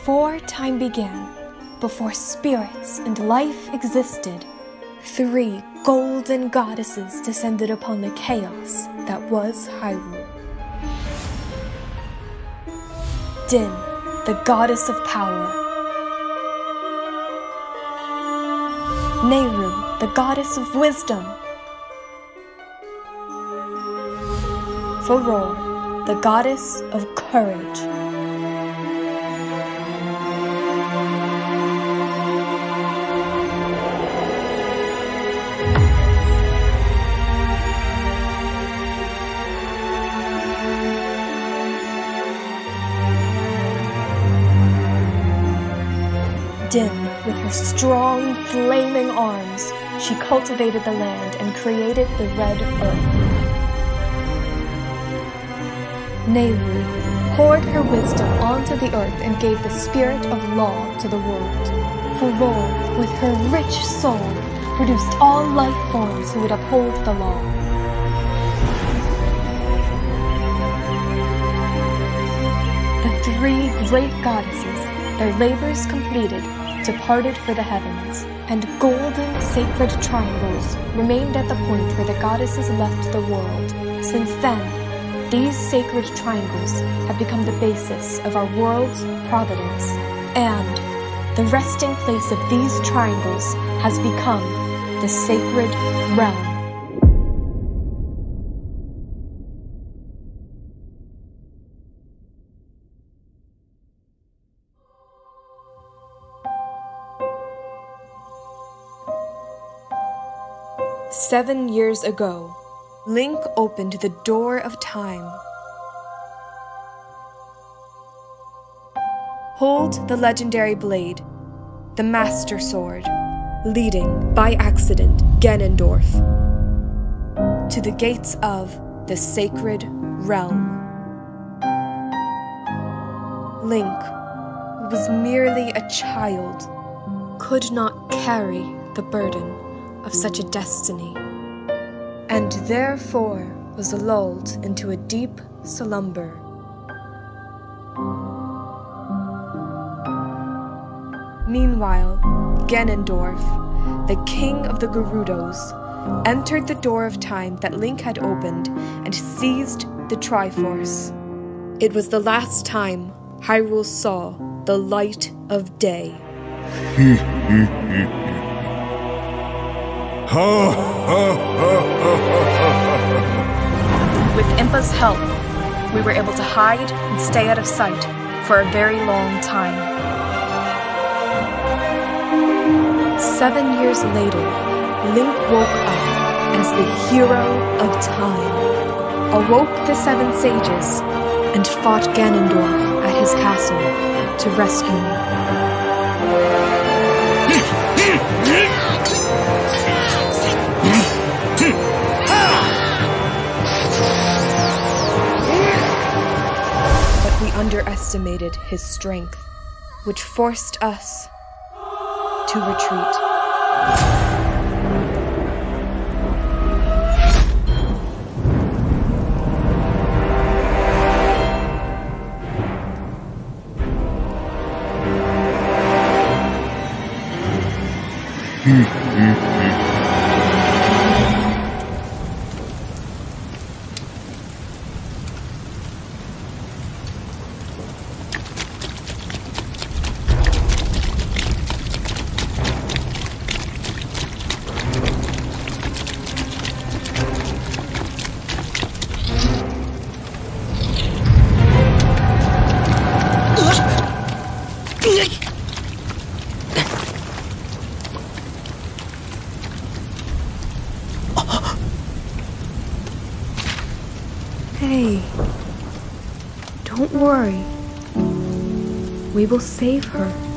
Before time began, before spirits and life existed, three golden goddesses descended upon the chaos that was Hyrule. Din, the goddess of power. Nayru, the goddess of wisdom. Farore, the goddess of courage. With strong, flaming arms, she cultivated the land and created the Red Earth. Nayru poured her wisdom onto the earth and gave the spirit of law to the world. Farore, with her rich soul, produced all life forms who would uphold the law. The three great goddesses, their labors completed, departed for the heavens, and golden sacred triangles remained at the point where the goddesses left the world. Since then, these sacred triangles have become the basis of our world's providence, and the resting place of these triangles has become the sacred realm. Seven years ago, Link opened the door of time. Hold the legendary blade, the Master Sword, leading, by accident, Ganondorf to the gates of the Sacred Realm. Link, who was merely a child, could not carry the burden of such a destiny, and therefore was lulled into a deep slumber. Meanwhile, Ganondorf, the king of the Gerudos, entered the door of time that Link had opened and seized the Triforce. It was the last time Hyrule saw the light of day. With Impa's help, we were able to hide and stay out of sight for a very long time. Seven years later, Link woke up as the hero of time, awoke the seven sages, and fought Ganondorf at his castle to rescue me. Underestimated his strength, which forced us to retreat. Hey, will save her.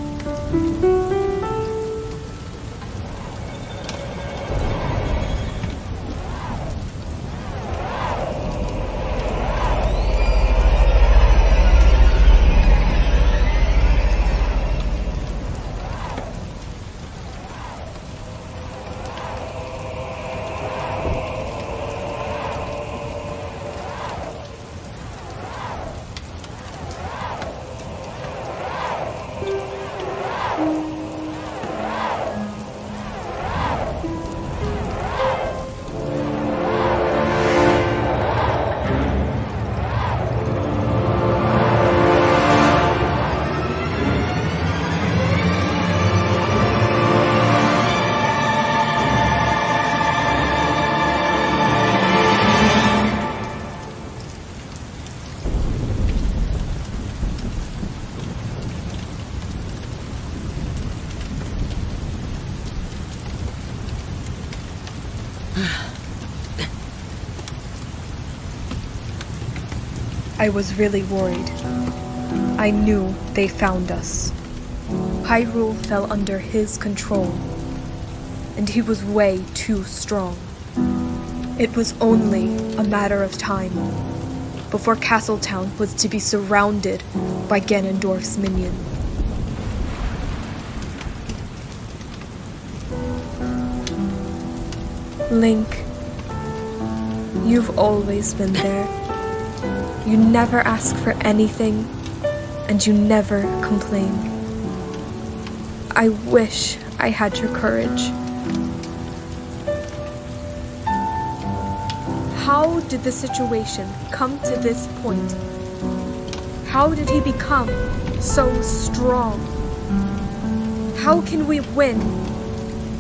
I was really worried. I knew they found us. Hyrule fell under his control, and he was way too strong. It was only a matter of time before Castletown was to be surrounded by Ganondorf's minions. Link, you've always been there. You never ask for anything, and you never complain. I wish I had your courage. How did the situation come to this point? How did he become so strong? How can we win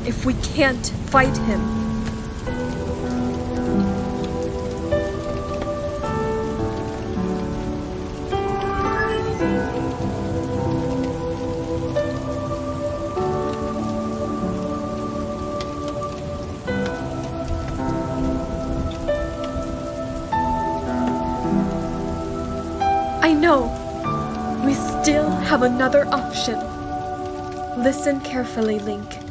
if we can't fight him? Have another option. Listen carefully, Link.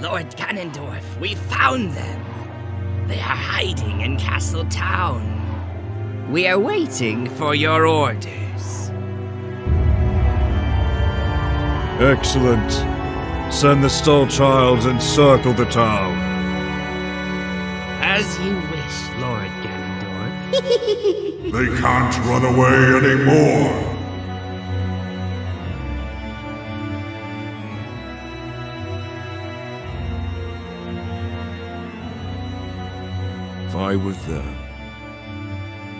Lord Ganondorf, we found them! They are hiding in Castle Town. We are waiting for your orders. Excellent. Send the Stalchild and circle the town. As you wish, Lord Ganondorf. they can't run away anymore. I were there,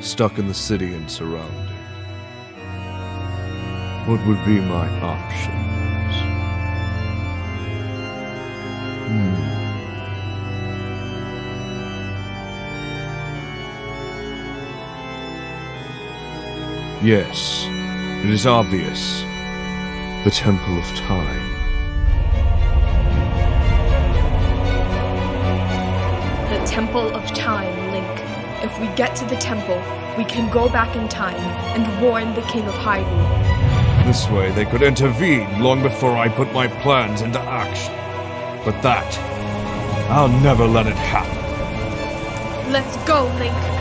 stuck in the city and surrounded. What would be my options? Hmm. Yes, it is obvious. The Temple of Time. Temple of Time, Link. If we get to the temple, we can go back in time and warn the King of Hyrule. This way they could intervene long before I put my plans into action. But that, I'll never let it happen. Let's go, Link.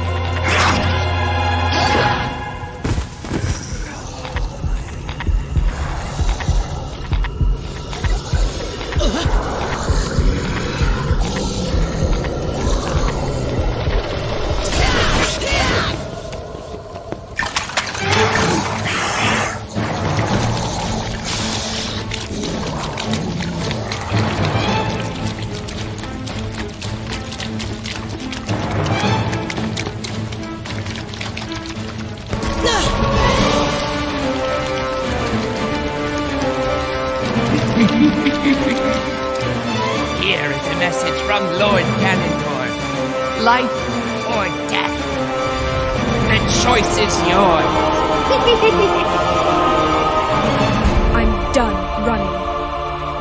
a message from Lord Ganondorf. Life or death. The choice is yours. I'm done running.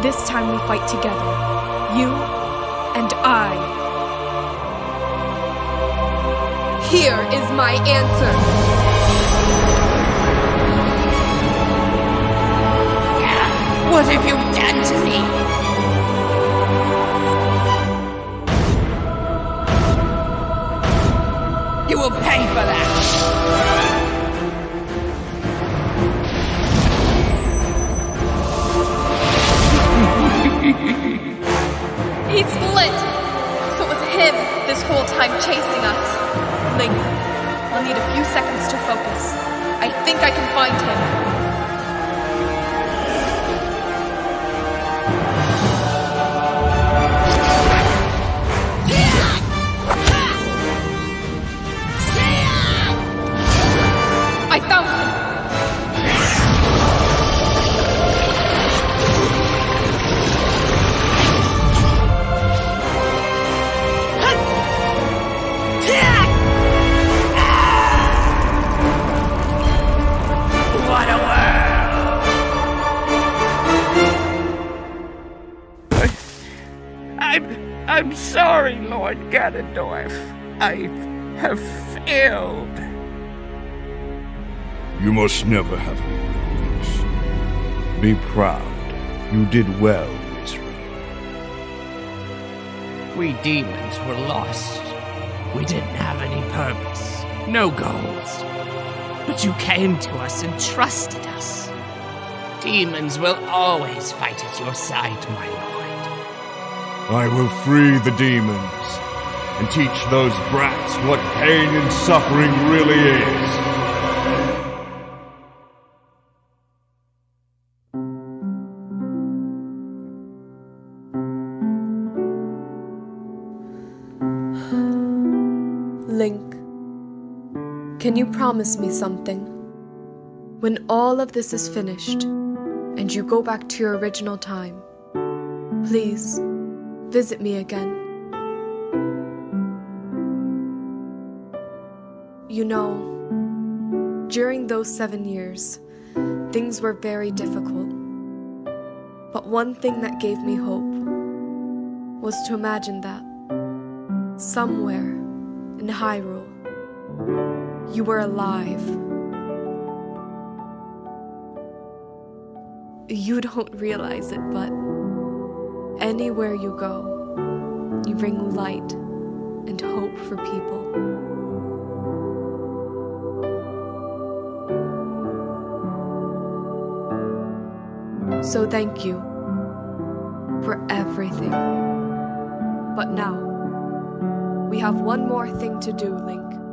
This time we fight together. You and I. Here is my answer. What have you done to me? You will pay for that! He's split! So it was him this whole time chasing us. Link, I'll need a few seconds to focus. I think I can find him. Lord Ganondorf. I have failed. You must never have any regrets. Be proud. You did well, Israel. We demons were lost. We didn't have any purpose, no goals. But you came to us and trusted us. Demons will always fight at your side, my lord. I will free the demons and teach those brats what pain and suffering really is. Link, can you promise me something? When all of this is finished and you go back to your original time, please visit me again. You know, during those seven years, things were very difficult. But one thing that gave me hope was to imagine that somewhere in Hyrule, you were alive. You don't realize it, but anywhere you go, you bring light and hope for people. So thank you for everything. But now, we have one more thing to do, Link.